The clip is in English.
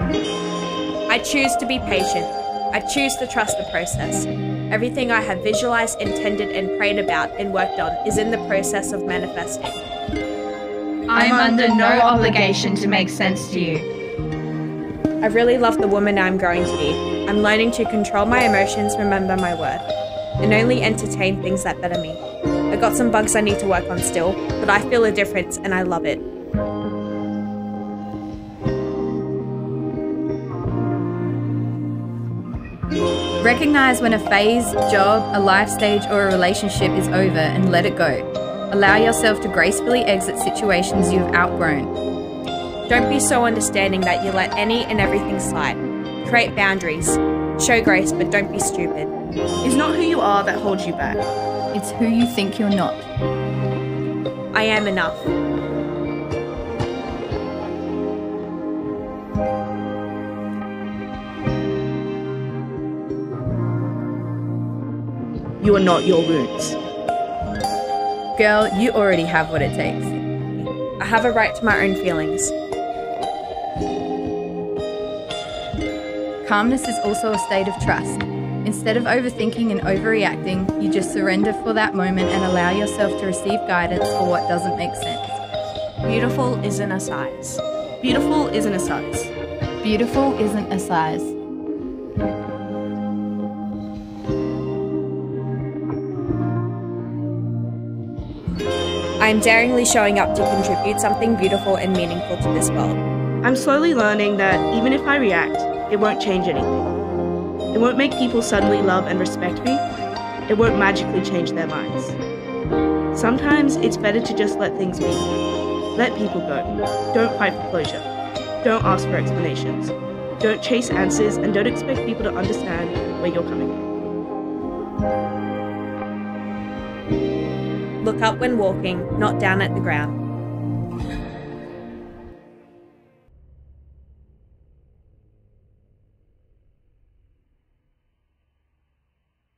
I choose to be patient. I choose to trust the process. Everything I have visualized, intended, and prayed about and worked on is in the process of manifesting. I'm under no obligation to make sense to you. I really love the woman I'm growing to be. I'm learning to control my emotions, remember my worth, and only entertain things that better me. I got some bugs I need to work on still, but I feel a difference and I love it. Recognize when a phase, job, a life stage, or a relationship is over and let it go. Allow yourself to gracefully exit situations you've outgrown. Don't be so understanding that you let any and everything slide. Create boundaries. Show grace, but don't be stupid. It's not who you are that holds you back. It's who you think you're not. I am enough. You are not your wounds. Girl, you already have what it takes. I have a right to my own feelings. Calmness is also a state of trust. Instead of overthinking and overreacting, you just surrender for that moment and allow yourself to receive guidance for what doesn't make sense. Beautiful isn't a size. Beautiful isn't a size. Beautiful isn't a size. I am daringly showing up to contribute something beautiful and meaningful to this world. I'm slowly learning that even if I react, it won't change anything. It won't make people suddenly love and respect me. It won't magically change their minds. Sometimes it's better to just let things be. Let people go. Don't fight for closure. Don't ask for explanations. Don't chase answers and don't expect people to understand where you're coming from. Look up when walking, not down at the ground.